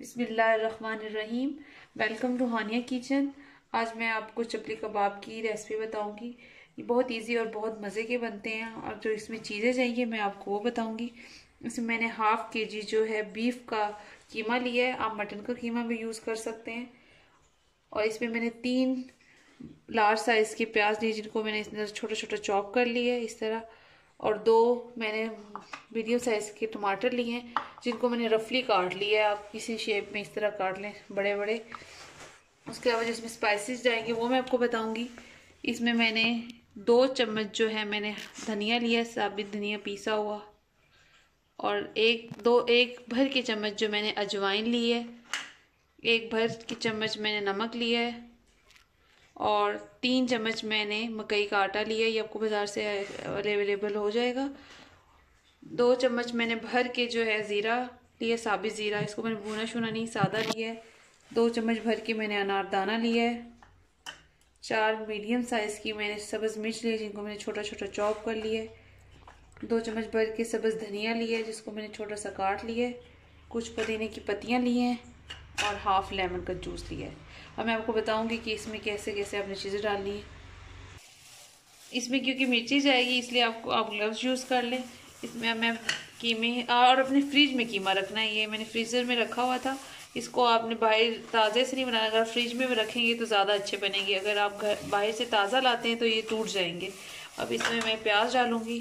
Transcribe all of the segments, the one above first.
बिस्मिल्लाहिर्रहमानिर्रहीम। Welcome to Hania kitchen आज मैं आपको चपली कबाब की रेसिपी बताऊँगी। ये बहुत इजी और बहुत मज़े के बनते हैं और जो इसमें चीज़ें चाहिए, मैं आपको वो बताऊँगी। इसमें मैंने हाफ़ के जी जो है बीफ का कीमा लिया है। आप मटन का कीमा भी यूज़ कर सकते हैं। और इसमें मैंने तीन लार्ज साइज़ के प्याज लिए, जिनको मैंने इस तरह छोटा छोटा चॉप कर लिया है, इस तरह। और दो मैंने मीडियम साइज़ के टमाटर लिए हैं, जिनको मैंने रफली काट लिया है। आप किसी शेप में इस तरह काट लें बड़े बड़े उसके अलावा जिसमें स्पाइसेस जाएँगे, वो मैं आपको बताऊँगी। इसमें मैंने दो चम्मच जो है, मैंने धनिया लिया, साबित धनिया पीसा हुआ। और एक, दो एक भर के चम्मच जो मैंने अजवाइन ली है, एक भर की चम्मच मैंने नमक लिया है। और तीन चम्मच मैंने मकई का आटा लिया, ये आपको बाज़ार से अवेलेबल हो जाएगा। दो चम्मच मैंने भर के जो है ज़ीरा लिया साबित ज़ीरा, इसको मैंने भुना शुना नहीं, सादा लिया है। दो चम्मच भर के मैंने अनारदाना लिया है। चार मीडियम साइज़ की मैंने सब्ज़ मिर्च लिया जिनको मैंने छोटा छोटा चॉप कर लिया है। दो चम्मच भर के सब्ज़ धनिया लिया है, जिसको मैंने छोटा सा काट लिया है। कुछ पुदीने की पत्तियाँ ली हैं। और हाफ़ लेमन का जूस लिया है। अब मैं आपको बताऊँगी कि इसमें कैसे कैसे आपने चीज़ें डालनी है। इसमें क्योंकि मिर्ची जाएगी, इसलिए आपको आप ग्लव्स यूज़ कर लें। इसमें मैं कीमे और अपने फ्रिज में कीमा रखना है। ये मैंने फ्रीज़र में रखा हुआ था। इसको आपने बाहर ताज़े से नहीं बनाना। अगर फ्रिज में रखेंगे तो ज़्यादा अच्छे बनेंगे। अगर आप घर, बाहर से ताज़ा लाते हैं तो ये टूट जाएँगे। अब इसमें मैं प्याज डालूँगी।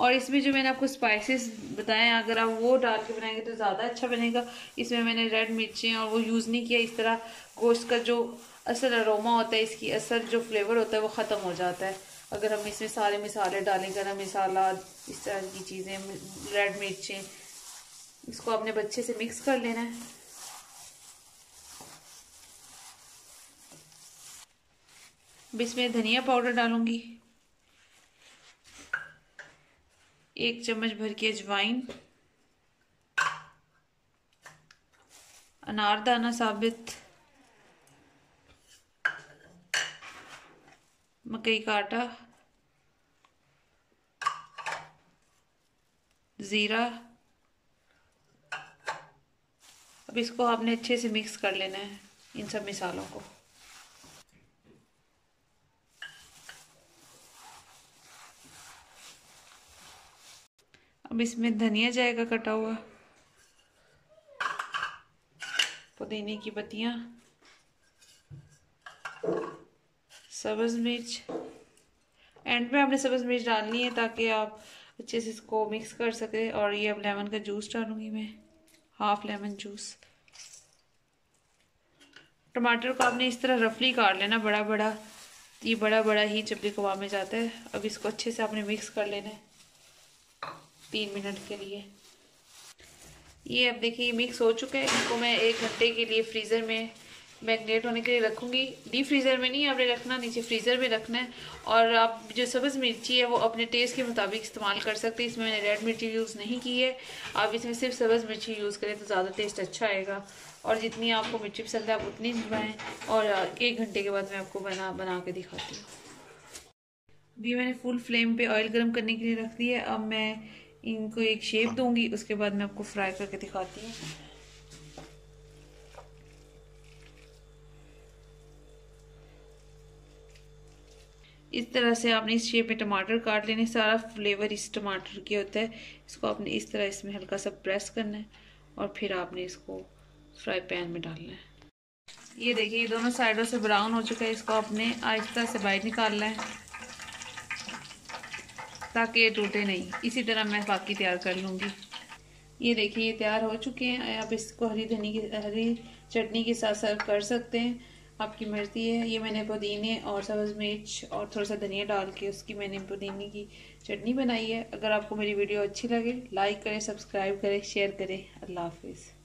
और इसमें जो मैंने आपको स्पाइसेस बताए अगर आप वो डाल के बनाएँगे तो ज़्यादा अच्छा बनेगा। इसमें मैंने रेड मिर्चें और वो यूज़ नहीं किया, इस तरह गोश्त का जो असल अरोमा होता है, इसकी असल जो फ्लेवर होता है, वो ख़त्म हो जाता है। अगर हम इसमें सारे मसाले डालें, गरम मसाला, इस तरह की चीज़ें रेड मिर्चें, इसको अपने बच्चे से मिक्स कर लेना है। इसमें धनिया पाउडर डालूँगी। एक चम्मच भर के अजवाइन, अनारदाना साबित, मकई का आटा ज़ीरा। अब इसको आपने अच्छे से मिक्स कर लेना है इन सब मिसालों को। अब इसमें धनिया जाएगा कटा हुआ। पुदीने की पत्तियाँ सब्ज़ मिर्च। एंड में आपने सब्ज़ मिर्च डालनी है ताकि आप अच्छे से इसको मिक्स कर सकें। और ये अब लेमन का जूस डालूँगी मैं। Half lemon juice. टमाटर को आपने इस तरह रफली काट लेना बड़ा बड़ा ये बड़ा बड़ा ही चपली कबाब में जाता है। अब इसको अच्छे से आपने मिक्स कर लेना है। तीन मिनट के लिए। ये अब देखिए मिक्स हो चुका है। इसको मैं एक घंटे के लिए फ्रीज़र में मैगनेट होने के लिए रखूँगी। डीप फ्रीज़र में नहीं, आपने रखना, नीचे फ्रीज़र में रखना है। और आप जो सब्ज़ मिर्ची है, वो अपने टेस्ट के मुताबिक इस्तेमाल कर सकते हैं। इसमें मैंने रेड मिर्ची यूज़ नहीं की है। आप इसमें सिर्फ़ सब्ज़ मिर्ची यूज़ करें तो ज़्यादा टेस्ट अच्छा आएगा। और जितनी आपको मिर्ची पसंद है, आप उतनी बनाएँ और एक घंटे के बाद मैं आपको बना बना के दिखाती हूँ। अभी मैंने फुल फ्लेम पे ऑयल गर्म करने के लिए रख दिया है। अब मैं इनको एक शेप दूँगी, उसके बाद मैं आपको फ्राई करके दिखाती हूँ। इस तरह से आपने इस शेप में टमाटर काट लेने, सारा फ्लेवर इस टमाटर के होता है। इसको आपने इस तरह इसमें हल्का सा प्रेस करना है और फिर आपने इसको फ्राई पैन में डालना है। ये देखिए, ये दोनों साइडों से ब्राउन हो चुका है, इसको आपने आहिस्ता से बाहर निकालना है। ताकि ये टूटे नहीं। इसी तरह मैं बाकी तैयार कर लूँगी। ये देखिए, ये तैयार हो चुके हैं। आप इसको हरी धनी की, हरी चटनी के साथ सर्व कर सकते हैं। आपकी मर्ज़ी है। ये मैंने पुदीने और सब्ज़ मिर्च और थोड़ा सा धनिया डाल के उसकी मैंने पुदीने की चटनी बनाई है। अगर आपको मेरी वीडियो अच्छी लगे लाइक करें सब्सक्राइब करें शेयर करें। अल्लाह हाफिज़।